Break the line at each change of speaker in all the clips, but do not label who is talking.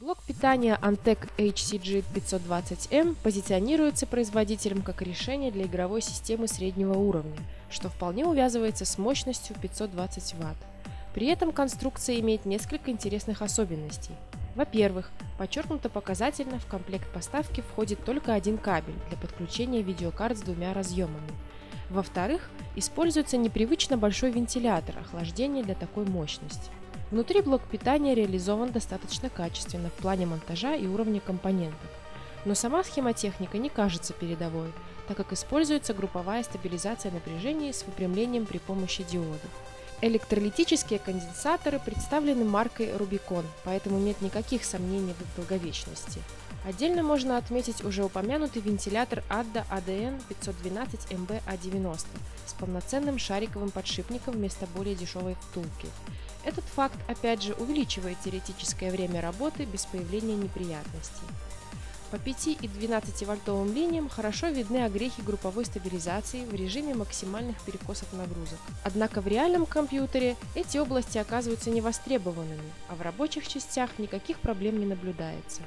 Блок питания Antec HCG 520M позиционируется производителем как решение для игровой системы среднего уровня, что вполне увязывается с мощностью 520 Вт. При этом конструкция имеет несколько интересных особенностей. Во-первых, подчеркнуто показательно, в комплект поставки входит только один кабель для подключения видеокарт с двумя разъемами. Во-вторых, используется непривычно большой вентилятор охлаждения для такой мощности. Внутри блок питания реализован достаточно качественно в плане монтажа и уровня компонентов. Но сама схемотехника не кажется передовой, так как используется групповая стабилизация напряжения с выпрямлением при помощи диодов. Электролитические конденсаторы представлены маркой Rubicon, поэтому нет никаких сомнений в их долговечности. Отдельно можно отметить уже упомянутый вентилятор ADDA ADN 512MB-A90 с полноценным шариковым подшипником вместо более дешевой втулки. Этот факт, опять же, увеличивает теоретическое время работы без появления неприятностей. По 5 и 12 вольтовым линиям хорошо видны огрехи групповой стабилизации в режиме максимальных перекосов нагрузок. Однако в реальном компьютере эти области оказываются невостребованными, а в рабочих частях никаких проблем не наблюдается.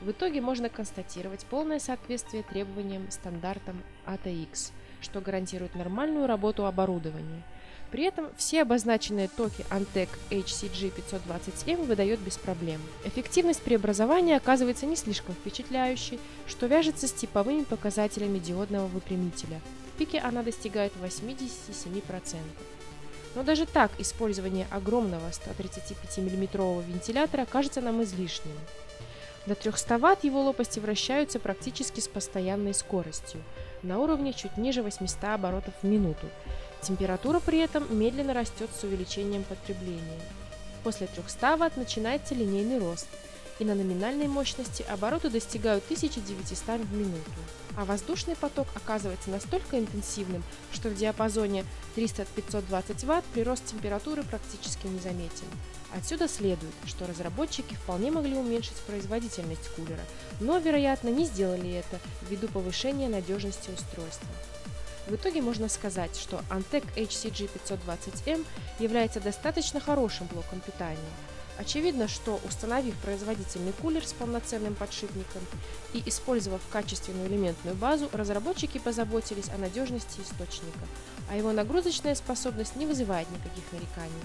В итоге можно констатировать полное соответствие требованиям стандартам ATX, что гарантирует нормальную работу оборудования – при этом все обозначенные токи Antec HCG520M выдает без проблем. Эффективность преобразования оказывается не слишком впечатляющей, что вяжется с типовыми показателями диодного выпрямителя. В пике она достигает 87%. Но даже так использование огромного 135 мм вентилятора кажется нам излишним. До 300 Вт его лопасти вращаются практически с постоянной скоростью, на уровне чуть ниже 800 оборотов в минуту, Температура при этом медленно растет с увеличением потребления. После 300 Вт начинается линейный рост, и на номинальной мощности обороты достигают 1900 в минуту. А воздушный поток оказывается настолько интенсивным, что в диапазоне 300-520 Вт прирост температуры практически не заметен. Отсюда следует, что разработчики вполне могли уменьшить производительность кулера, но, вероятно, не сделали это ввиду повышения надежности устройства. В итоге можно сказать, что Antec HCG 520M является достаточно хорошим блоком питания. Очевидно, что установив производительный кулер с полноценным подшипником и использовав качественную элементную базу, разработчики позаботились о надежности источника, а его нагрузочная способность не вызывает никаких нареканий.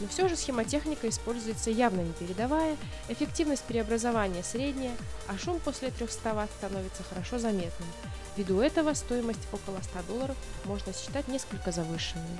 Но все же схемотехника используется явно не передовая, эффективность преобразования средняя, а шум после 300 Вт становится хорошо заметным. Ввиду этого стоимость около 100 долларов можно считать несколько завышенной.